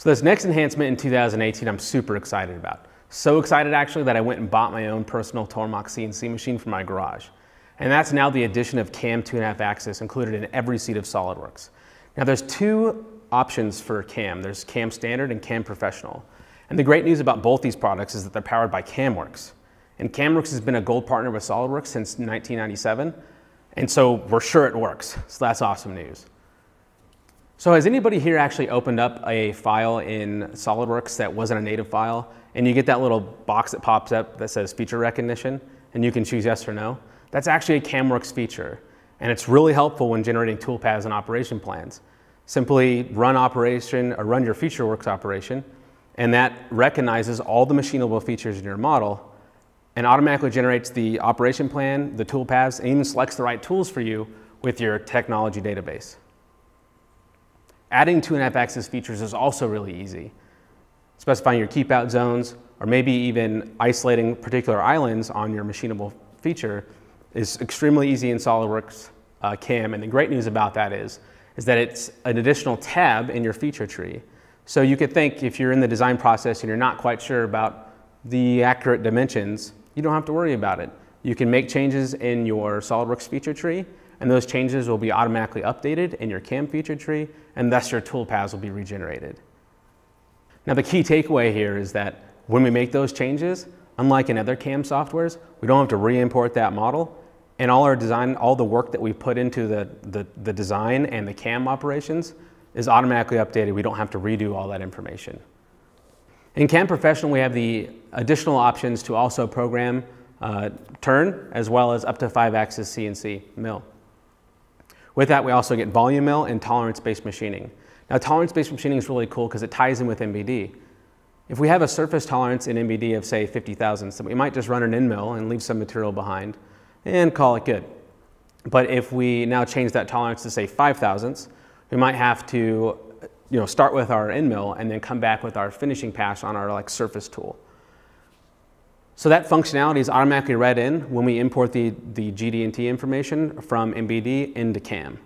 So this next enhancement in 2018 I'm super excited about. So excited actually that I went and bought my own personal Tormach CNC machine for my garage. And that's now the addition of CAM 2.5 axis included in every seat of SOLIDWORKS. Now there's two options for CAM. There's CAM Standard and CAM Professional. And the great news about both these products is that they're powered by CAMWorks. And CAMWorks has been a gold partner with SOLIDWORKS since 1997. And so we're sure it works. So that's awesome news. So has anybody here actually opened up a file in SOLIDWORKS that wasn't a native file and you get that little box that pops up that says feature recognition and you can choose yes or no? That's actually a CAMWorks feature and it's really helpful when generating toolpaths and operation plans. Simply run operation or run your FeatureWorks operation and that recognizes all the machinable features in your model and automatically generates the operation plan, the toolpaths, and even selects the right tools for you with your technology database. Adding 2.5 axis features is also really easy. Specifying your keep out zones, or maybe even isolating particular islands on your machinable feature is extremely easy in SOLIDWORKS uh, CAM. And the great news about that is, is that it's an additional tab in your feature tree. So you could think if you're in the design process and you're not quite sure about the accurate dimensions, you don't have to worry about it. You can make changes in your SOLIDWORKS feature tree and those changes will be automatically updated in your CAM feature tree, and thus your toolpaths will be regenerated. Now the key takeaway here is that when we make those changes, unlike in other CAM softwares, we don't have to re-import that model, and all our design, all the work that we put into the, the, the design and the CAM operations is automatically updated. We don't have to redo all that information. In CAM Professional, we have the additional options to also program uh, turn as well as up to five axis CNC mill. With that, we also get VoluMill and tolerance-based machining. Now, tolerance-based machining is really cool because it ties in with MBD. If we have a surface tolerance in MBD of, say, 50 thousandths, then we might just run an end mill and leave some material behind and call it good. But if we now change that tolerance to, say, 5 thousandths, we might have to you know, start with our end mill and then come back with our finishing pass on our like, surface tool. So that functionality is automatically read in when we import the, the GD&T information from MBD into CAM.